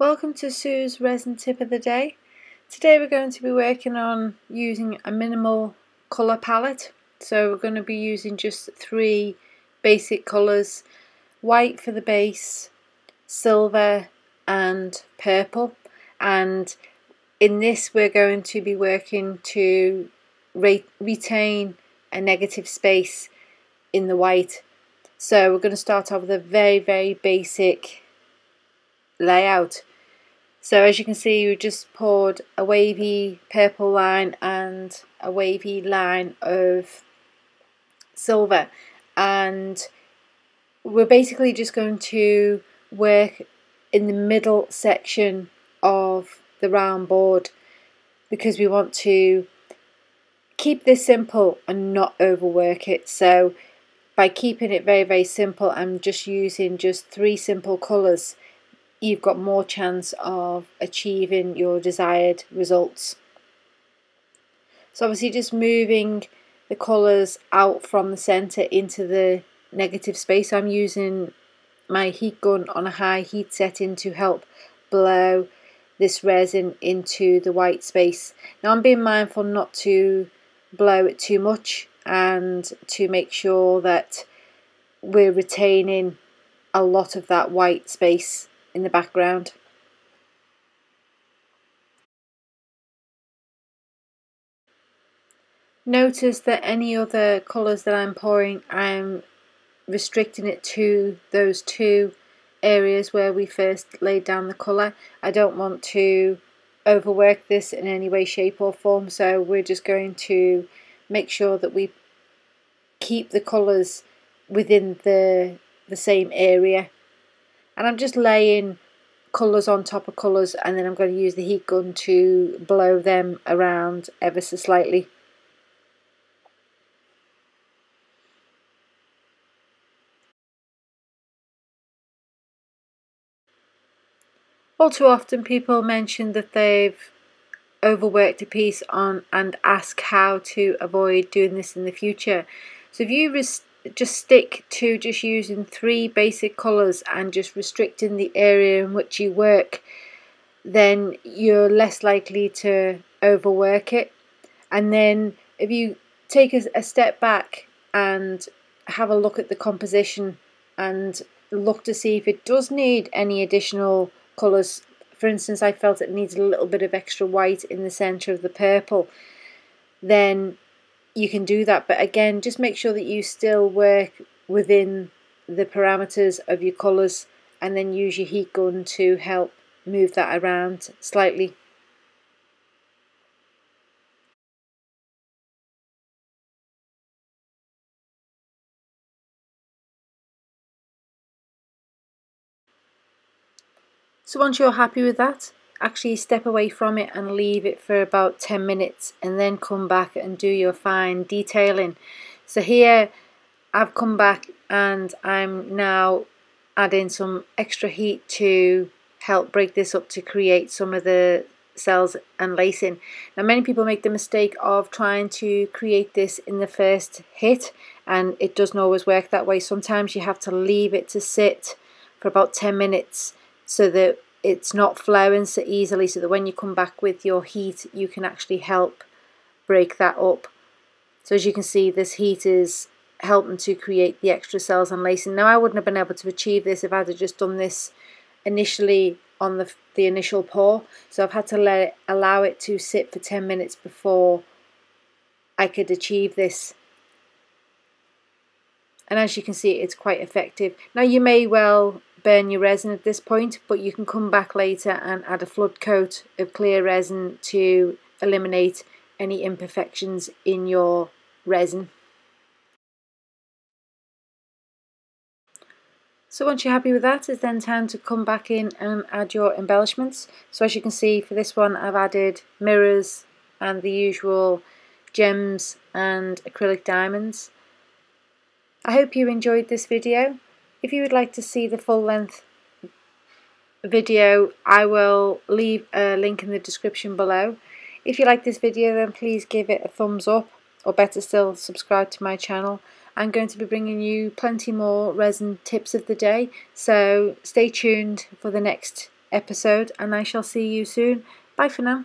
Welcome to Sue's resin tip of the day. Today we're going to be working on using a minimal colour palette. So we're going to be using just three basic colours, white for the base, silver and purple and in this we're going to be working to re retain a negative space in the white. So we're going to start off with a very very basic layout. So as you can see we just poured a wavy purple line and a wavy line of silver. And we're basically just going to work in the middle section of the round board because we want to keep this simple and not overwork it. So by keeping it very very simple and just using just three simple colours you've got more chance of achieving your desired results so obviously just moving the colours out from the centre into the negative space I'm using my heat gun on a high heat setting to help blow this resin into the white space. Now I'm being mindful not to blow it too much and to make sure that we're retaining a lot of that white space in the background. Notice that any other colours that I'm pouring I'm restricting it to those two areas where we first laid down the colour. I don't want to overwork this in any way, shape or form so we're just going to make sure that we keep the colours within the, the same area. And I'm just laying colours on top of colours and then I'm going to use the heat gun to blow them around ever so slightly. All too often people mention that they've overworked a piece on and ask how to avoid doing this in the future. So if you just stick to just using three basic colours and just restricting the area in which you work, then you're less likely to overwork it. And then if you take a, a step back and have a look at the composition and look to see if it does need any additional colours. For instance, I felt it needs a little bit of extra white in the centre of the purple. Then you can do that. But again, just make sure that you still work within the parameters of your colours and then use your heat gun to help move that around slightly. So once you're happy with that, actually step away from it and leave it for about 10 minutes and then come back and do your fine detailing. So here I've come back and I'm now adding some extra heat to help break this up to create some of the cells and lacing. Now many people make the mistake of trying to create this in the first hit and it doesn't always work that way. Sometimes you have to leave it to sit for about 10 minutes so that it's not flowing so easily so that when you come back with your heat you can actually help break that up. So as you can see this heat is helping to create the extra cells and lacing. Now I wouldn't have been able to achieve this if I had just done this initially on the, the initial pour. So I've had to let it, allow it to sit for 10 minutes before I could achieve this. And as you can see it's quite effective. Now you may well burn your resin at this point but you can come back later and add a flood coat of clear resin to eliminate any imperfections in your resin. So once you're happy with that, it's then time to come back in and add your embellishments. So as you can see for this one I've added mirrors and the usual gems and acrylic diamonds. I hope you enjoyed this video. If you would like to see the full length video, I will leave a link in the description below. If you like this video then please give it a thumbs up or better still subscribe to my channel. I'm going to be bringing you plenty more resin tips of the day so stay tuned for the next episode and I shall see you soon. Bye for now.